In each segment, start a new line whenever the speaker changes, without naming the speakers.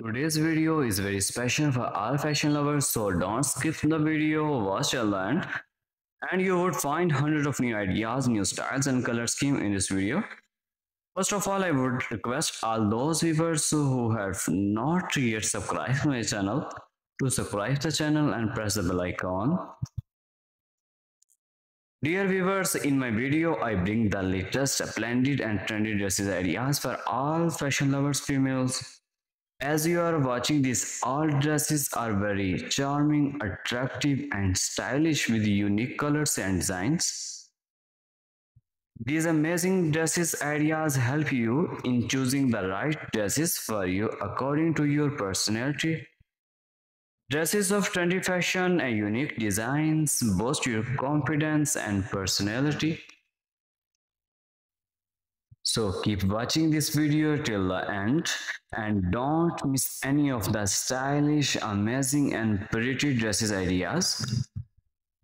Today's video is very special for all fashion lovers, so don't skip the video, watch the end. And you would find hundreds of new ideas, new styles and color scheme in this video. First of all, I would request all those viewers who have not yet subscribed my channel to subscribe to the channel and press the bell icon. Dear viewers, in my video, I bring the latest splendid and trendy dresses ideas for all fashion lovers females. As you are watching this, all dresses are very charming, attractive and stylish with unique colors and designs. These amazing dresses ideas help you in choosing the right dresses for you according to your personality. Dresses of trendy fashion and unique designs boost your confidence and personality. So keep watching this video till the end and don't miss any of the stylish, amazing and pretty dresses ideas.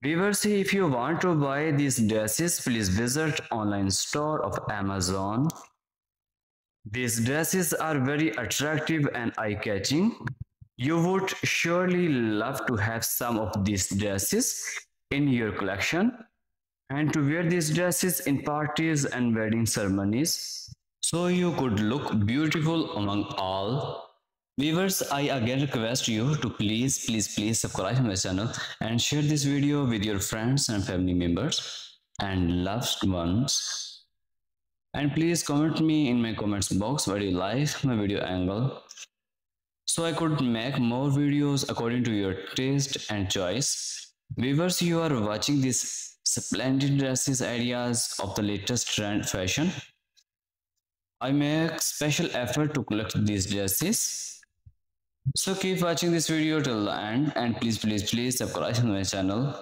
Viewers, if you want to buy these dresses, please visit online store of Amazon. These dresses are very attractive and eye-catching. You would surely love to have some of these dresses in your collection and to wear these dresses in parties and wedding ceremonies so you could look beautiful among all. Viewers, I again request you to please, please, please subscribe my channel and share this video with your friends and family members and loved ones. And please comment me in my comments box what you like my video angle so I could make more videos according to your taste and choice. Viewers, you are watching this splendid dresses ideas of the latest trend fashion. I make special effort to collect these dresses. So keep watching this video till the end and please please please subscribe to my channel.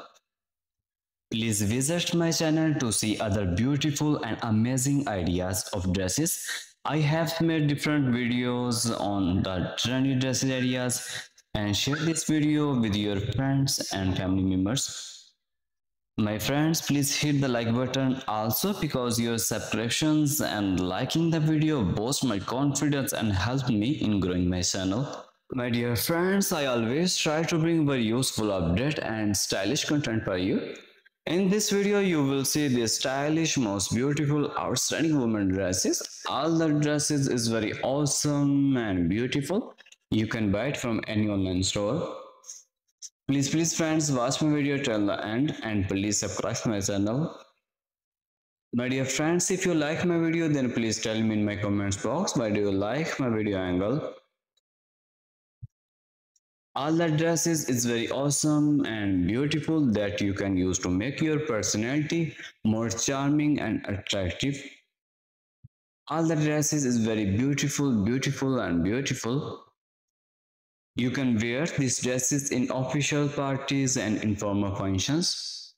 Please visit my channel to see other beautiful and amazing ideas of dresses. I have made different videos on the trendy dresses areas and share this video with your friends and family members. My friends, please hit the like button also because your subscriptions and liking the video boost my confidence and help me in growing my channel. My dear friends, I always try to bring very useful update and stylish content for you. In this video, you will see the stylish, most beautiful, outstanding women dresses. All the dresses is very awesome and beautiful. You can buy it from any online store. Please, please friends, watch my video till the end and please subscribe my channel. My dear friends, if you like my video, then please tell me in my comments box why do you like my video angle. All the dresses is very awesome and beautiful that you can use to make your personality more charming and attractive. All the dresses is very beautiful, beautiful and beautiful. You can wear these dresses in official parties and informal functions.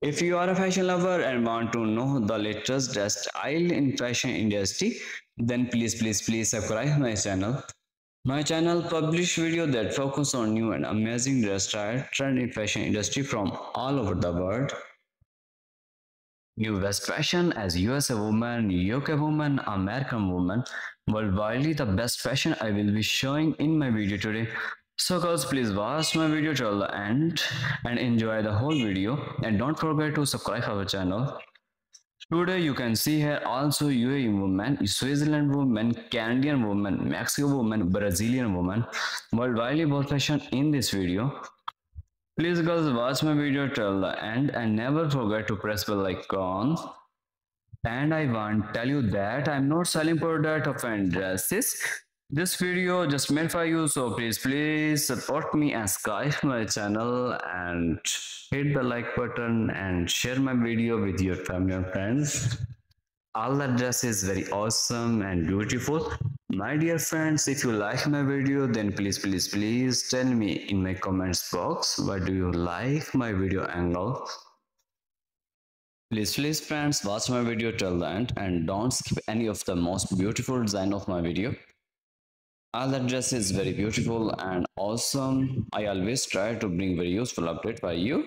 If you are a fashion lover and want to know the latest dress style in fashion industry, then please please please subscribe my channel. My channel publish video that focus on new and amazing dress style trend in fashion industry from all over the world. New West fashion as USA woman, UK woman, American woman, worldwide the best fashion I will be showing in my video today. So girls please watch my video till the end and enjoy the whole video and don't forget to subscribe our channel. Today you can see here also UAE woman, Switzerland woman, Canadian woman, Mexico woman, Brazilian woman, worldwide both fashion in this video. Please guys watch my video till the end and never forget to press the bell icon. And I want tell you that I'm not selling product of any dresses. This video just made for you so please please support me and subscribe my channel and hit the like button and share my video with your family and friends. All the dress is very awesome and beautiful my dear friends, if you like my video, then please, please, please tell me in my comments box what do you like my video angle. Please, please friends, watch my video till the end and don't skip any of the most beautiful design of my video. All the dress is very beautiful and awesome. I always try to bring very useful update for you.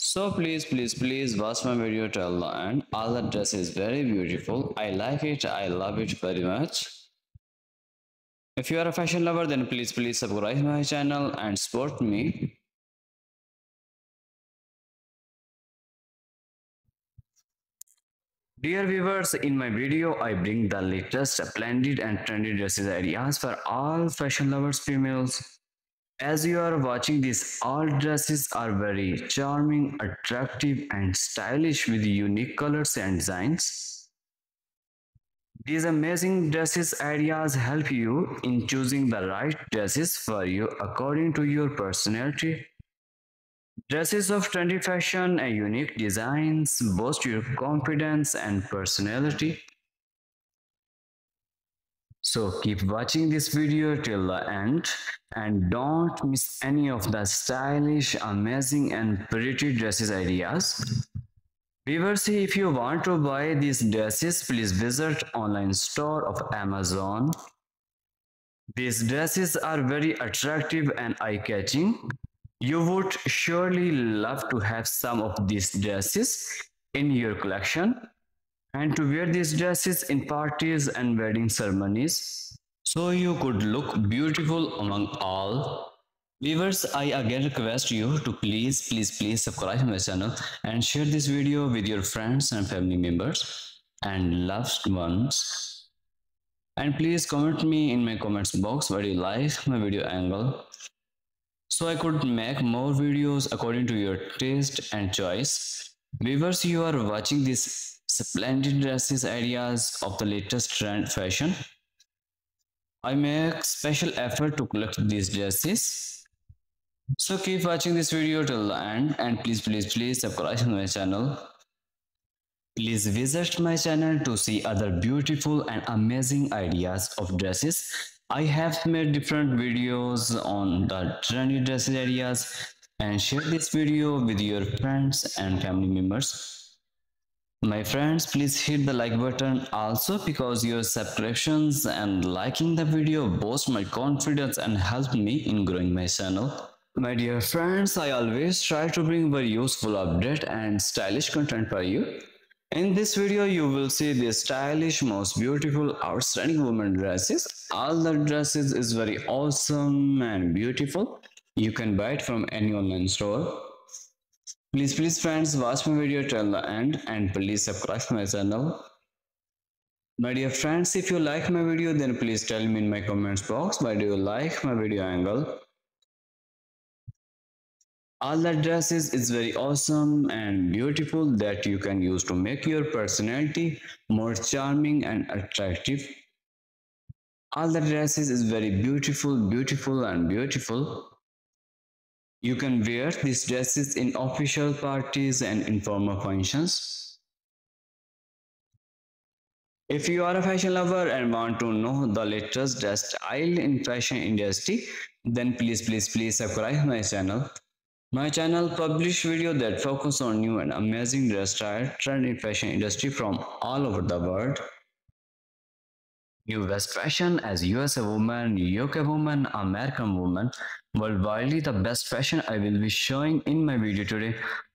So please, please, please watch my video till the end. All the dress is very beautiful. I like it. I love it very much. If you are a fashion lover, then please please subscribe my channel and support me. Dear viewers, in my video, I bring the latest splendid and trendy dresses ideas for all fashion lovers females. As you are watching this, all dresses are very charming, attractive and stylish with unique colors and designs. These amazing dresses ideas help you in choosing the right dresses for you according to your personality Dresses of trendy fashion and unique designs boost your confidence and personality. So keep watching this video till the end and don't miss any of the stylish, amazing and pretty dresses ideas. Viewers, see if you want to buy these dresses, please visit online store of Amazon. These dresses are very attractive and eye-catching. You would surely love to have some of these dresses in your collection and to wear these dresses in parties and wedding ceremonies so you could look beautiful among all. Viewers, I again request you to please, please, please subscribe my channel and share this video with your friends and family members and loved ones. And please comment me in my comments box what you like my video angle so I could make more videos according to your taste and choice. Viewers, you are watching these splendid dresses ideas of the latest trend fashion. I make special effort to collect these dresses. So keep watching this video till the end and please please please subscribe to my channel. Please visit my channel to see other beautiful and amazing ideas of dresses I have made different videos on the trendy dress ideas and share this video with your friends and family members. My friends, please hit the like button also because your subscriptions and liking the video boost my confidence and help me in growing my channel. My dear friends, I always try to bring very useful update and stylish content for you. In this video, you will see the stylish, most beautiful, outstanding women dresses. All the dresses is very awesome and beautiful. You can buy it from any online store. Please, please friends, watch my video till the end and please subscribe my channel. My dear friends, if you like my video, then please tell me in my comments box why do you like my video angle. All the dresses is very awesome and beautiful that you can use to make your personality more charming and attractive. All the dresses is very beautiful, beautiful and beautiful. You can wear these dresses in official parties and informal functions. If you are a fashion lover and want to know the latest dress style in fashion industry, then please please please subscribe my channel. My channel publish video that focus on new and amazing dress style trend in fashion industry from all over the world. New West fashion as USA woman, UK woman, American woman, worldwide the best fashion I will be showing in my video today.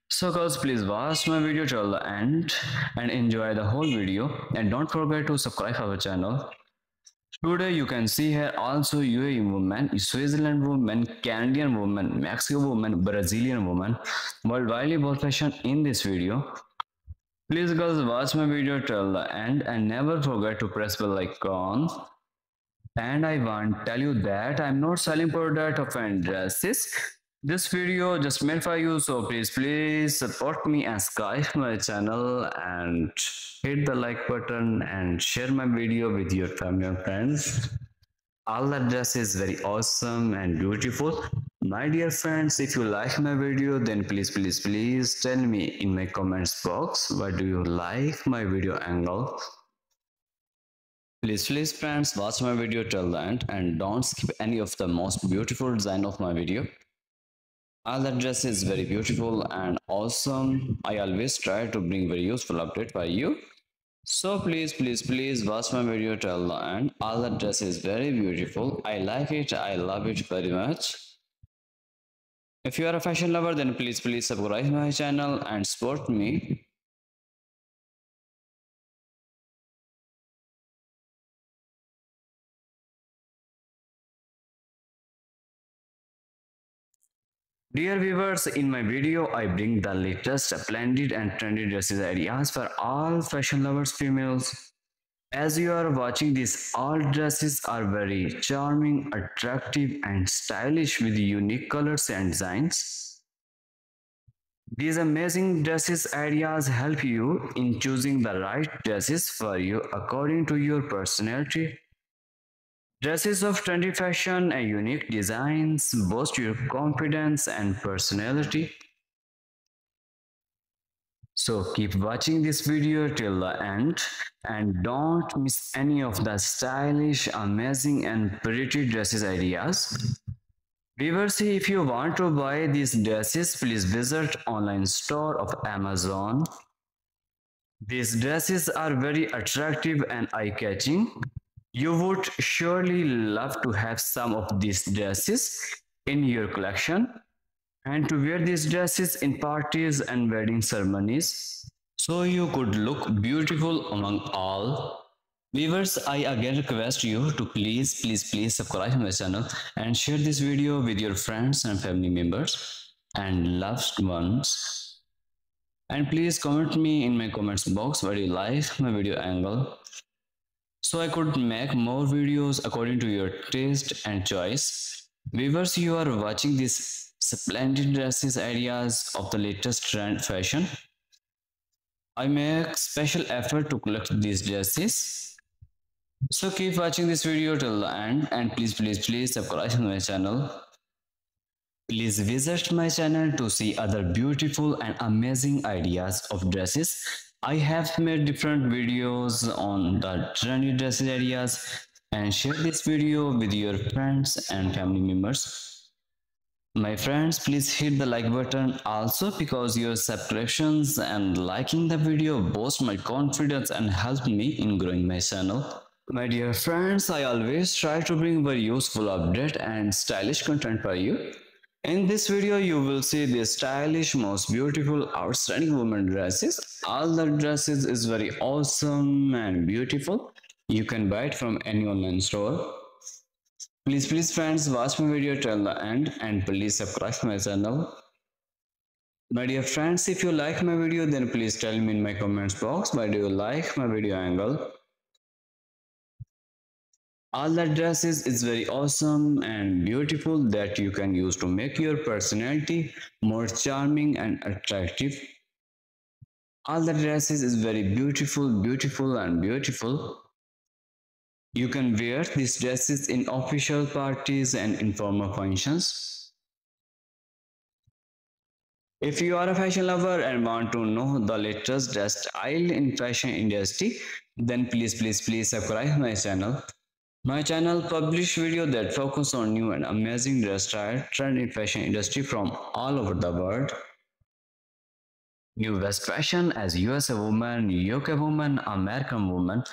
So guys please watch my video till the end and enjoy the whole video and don't forget to subscribe our channel. Today you can see here also UAE woman, Switzerland woman, Canadian woman, Mexico woman, Brazilian woman, Worldwide world volleyball fashion in this video. Please guys watch my video till the end and never forget to press the bell icon. And I want to tell you that I'm not selling product of dresses. This video just made for you so please please support me and subscribe my channel and hit the like button and share my video with your family and friends. All the dress is very awesome and beautiful. My dear friends, if you like my video, then please, please, please tell me in my comments box what do you like my video angle. Please, please friends, watch my video till the end and don't skip any of the most beautiful design of my video. All the dress is very beautiful and awesome. I always try to bring very useful update for you. So please, please, please watch my video till the end. All the dress is very beautiful. I like it. I love it very much. If you are a fashion lover, then please, please subscribe my channel and support me. Dear viewers, in my video, I bring the latest splendid and trendy dresses ideas for all fashion lovers females. As you are watching this, all dresses are very charming, attractive and stylish with unique colors and designs. These amazing dresses ideas help you in choosing the right dresses for you according to your personality Dresses of trendy fashion and unique designs boost your confidence and personality. So keep watching this video till the end and don't miss any of the stylish, amazing and pretty dresses ideas. Viewers, see if you want to buy these dresses, please visit online store of Amazon. These dresses are very attractive and eye-catching. You would surely love to have some of these dresses in your collection and to wear these dresses in parties and wedding ceremonies so you could look beautiful among all. Viewers, I again request you to please, please, please subscribe my channel and share this video with your friends and family members and loved ones. And please comment me in my comments box what you like my video angle so I could make more videos according to your taste and choice. Viewers, you are watching these splendid dresses ideas of the latest trend fashion. I make special effort to collect these dresses. So keep watching this video till the end and please please please subscribe to my channel. Please visit my channel to see other beautiful and amazing ideas of dresses I have made different videos on the trendy dresses areas and share this video with your friends and family members. My friends, please hit the like button also because your subscriptions and liking the video boost my confidence and help me in growing my channel. My dear friends, I always try to bring very useful update and stylish content for you. In this video, you will see the stylish, most beautiful, outstanding women dresses. All the dresses is very awesome and beautiful. You can buy it from any online store. Please, please friends, watch my video till the end and please subscribe my channel. My dear friends, if you like my video, then please tell me in my comments box why do you like my video angle. All the dresses is very awesome and beautiful that you can use to make your personality more charming and attractive. All the dresses is very beautiful, beautiful and beautiful. You can wear these dresses in official parties and informal functions. If you are a fashion lover and want to know the latest dress style in fashion industry, then please please please subscribe my channel. My channel publish video that focus on new and amazing dress style trend in fashion industry from all over the world. New West fashion as USA woman, UK woman, American woman,